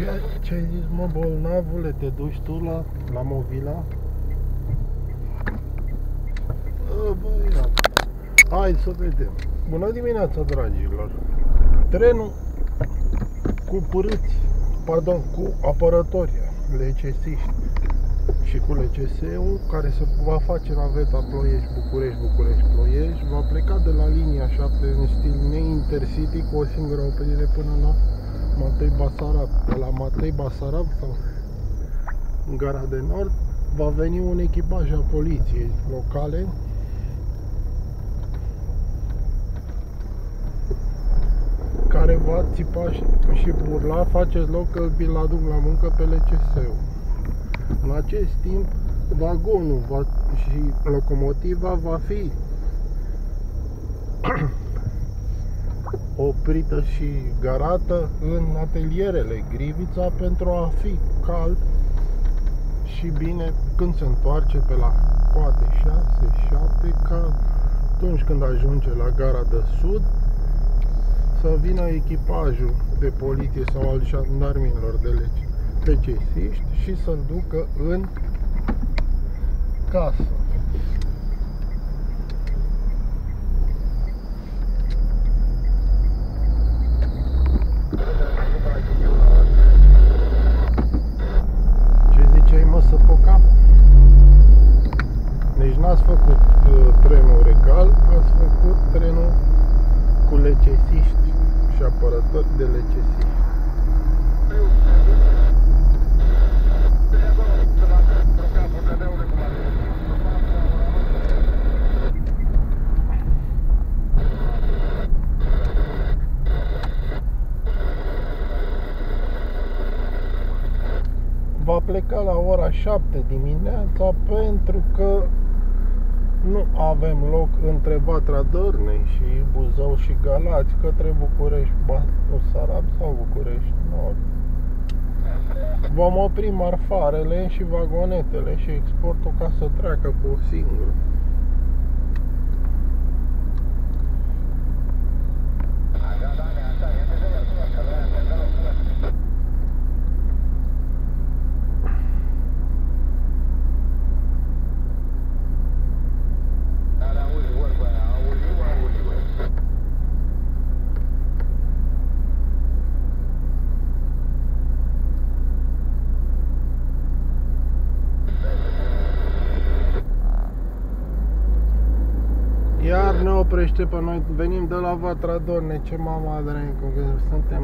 Ce, ce ai zis, mă, bolnavule? Te duci tu la, la Movila? Bă, băi, Hai să vedem. Bună dimineața, dragilor. Trenul cu părâți, pardon, cu apărători, lecesiști și cu LCS-ul care se va face naveta Ploiești-București, București-Ploiești va pleca de la linia 7 în stil ne-intercity cu o singură oprire până la Matei Basarab, de la Matei Basarab sau în gara de nord, va veni un echipaj a poliției locale. Care va țipa și burla, faceți loc că vi-l aduc la muncă pe LCS-ul. În acest timp, vagonul va, și locomotiva va fi oprită și garată în atelierele Grivița pentru a fi cald și bine când se întoarce pe la poate 6-7 ca atunci când ajunge la gara de sud să vină echipajul de poliție sau al jandarmilor de lege PCSiști și să-l ducă în casă. n-ați făcut uh, trenul regal, ați făcut trenul cu lecesiști și apărători de lecesiști. va pleca la ora 7 dimineața pentru că nu avem loc între Vatra Dărnei și Buzău și Galați către București, Sarab sau București Nord. Vom opri marfarele și vagonetele și exportul ca să treacă cu o singură. Iar ne oprește pe noi, venim de la Vatra Dorne, ce mama dracu, că suntem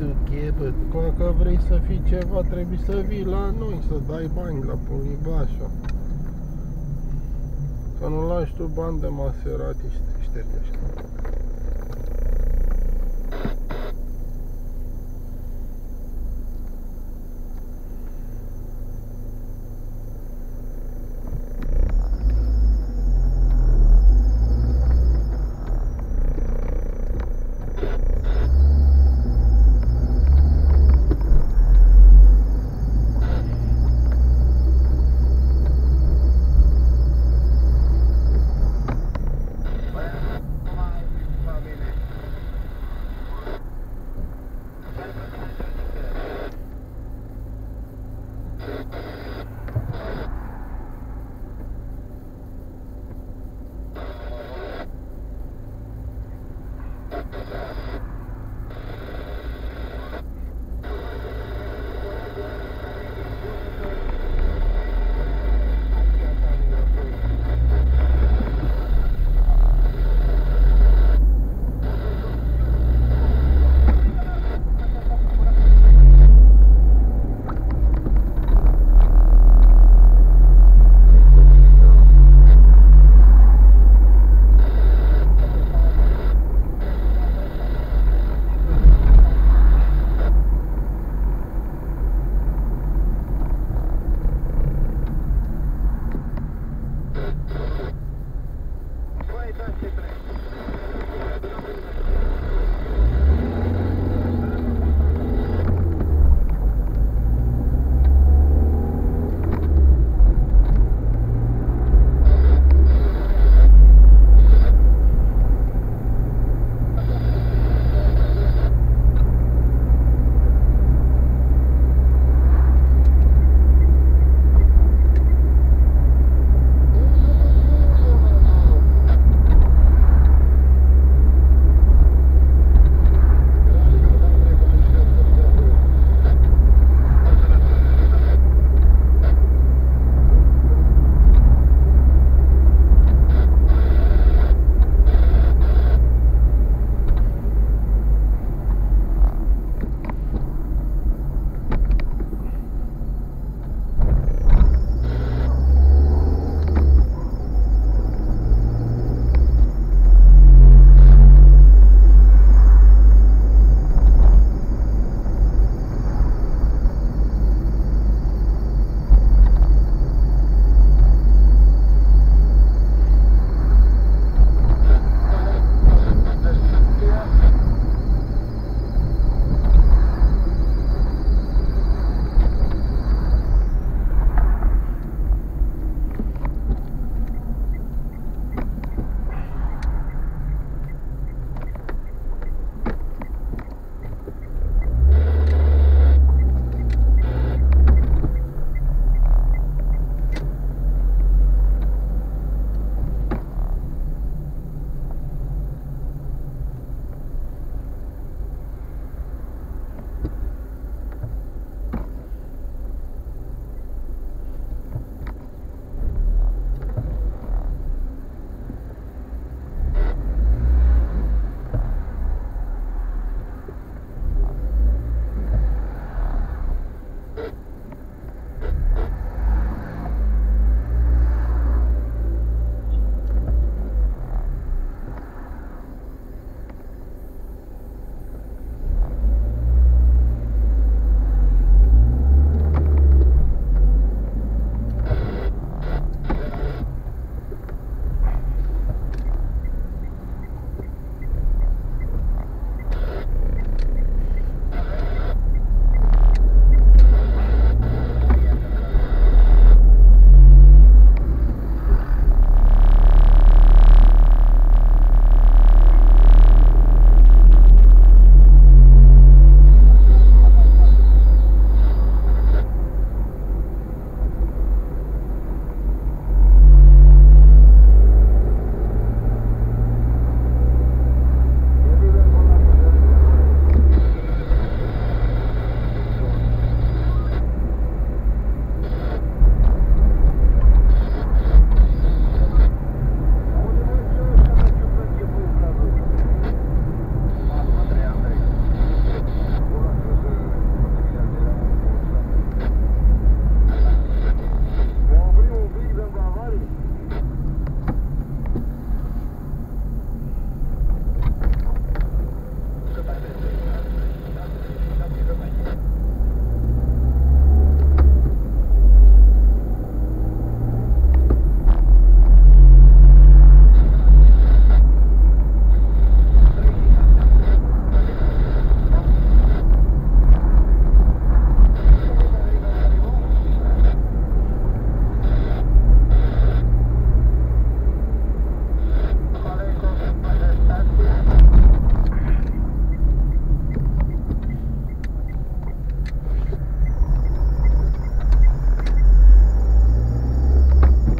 moldovieni. Dacă vrei să fii ceva, trebuie să vii la noi, să dai bani la Polibașa. Să nu lași tu bani de Maserati și ștergește.